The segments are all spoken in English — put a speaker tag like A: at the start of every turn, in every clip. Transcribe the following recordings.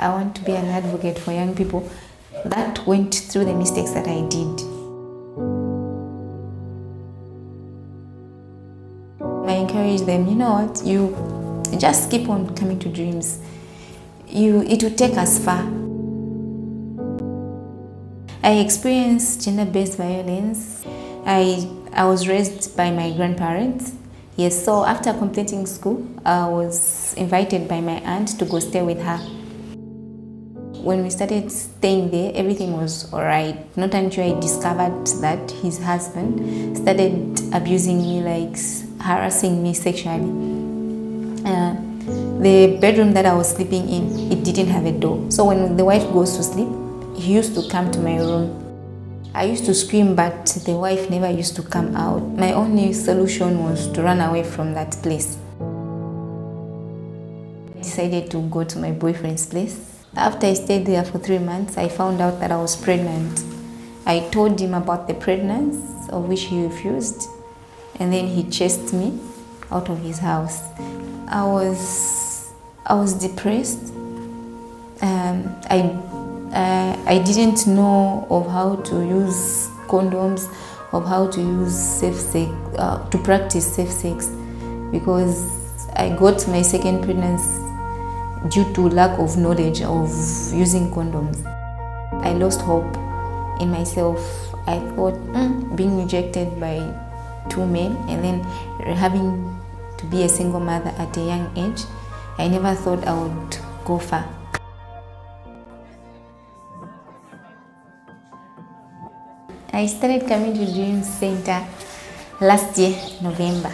A: I want to be an advocate for young people that went through the mistakes that I did. I encourage them, you know what, you just keep on coming to dreams. You, it will take us far. I experienced gender-based violence. I, I was raised by my grandparents. Yes, so after completing school, I was invited by my aunt to go stay with her. When we started staying there, everything was all right. Not until I discovered that his husband started abusing me, like harassing me sexually. Uh, the bedroom that I was sleeping in, it didn't have a door. So when the wife goes to sleep, he used to come to my room. I used to scream, but the wife never used to come out. My only solution was to run away from that place. I decided to go to my boyfriend's place. After I stayed there for three months, I found out that I was pregnant. I told him about the pregnancy, of which he refused, and then he chased me out of his house. I was, I was depressed. Um, I uh, I didn't know of how to use condoms, of how to use safe sex, uh, to practice safe sex, because I got my second pregnancy due to lack of knowledge of using condoms. I lost hope in myself. I thought mm, being rejected by two men and then having to be a single mother at a young age, I never thought I would go far. I started coming to Dreams Center last year, November.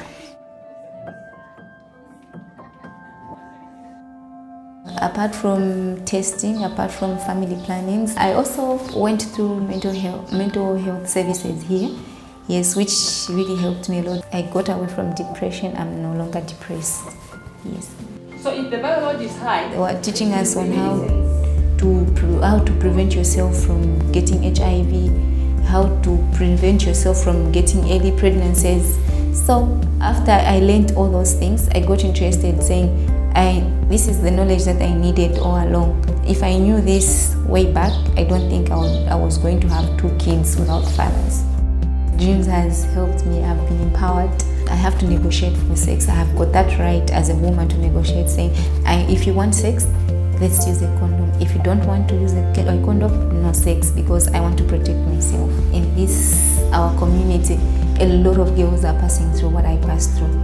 A: Apart from testing, apart from family plannings, I also went through mental health, mental health services here. Yes, which really helped me a lot. I got away from depression. I'm no longer depressed. Yes.
B: So if the biology is high,
A: They were teaching us on how to how to prevent yourself from getting HIV, how to prevent yourself from getting early pregnancies. So after I learned all those things, I got interested saying, I this is the knowledge that I needed all along. If I knew this way back, I don't think I, would, I was going to have two kids without fathers. Dreams has helped me. I've been empowered. I have to negotiate for sex. I have got that right as a woman to negotiate, saying, if you want sex, let's use a condom. If you don't want to use a condom, no sex, because I want to protect myself. In this, our community, a lot of girls are passing through what I passed through.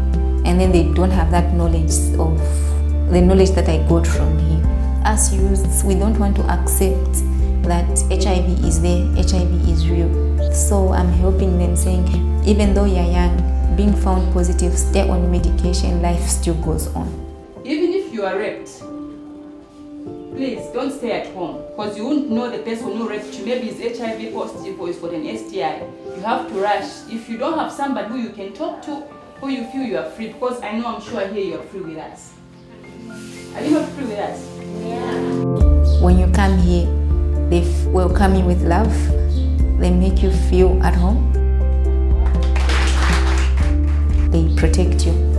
A: And then they don't have that knowledge of the knowledge that I got from here. As youths, we don't want to accept that HIV is there, HIV is real. So I'm helping them saying, even though you're young, being found positive, stay on medication, life still goes on.
B: even if you are raped, please don't stay at home because you won't know the person who raped you. Maybe he's HIV positive or he's got an STI. You have to rush. If you don't have somebody who you can talk to, who you feel you are free, because I know I'm sure here you are free with us. Are you free with us? Yeah.
A: When you come here, they welcome you with love. They make you feel at home. They protect you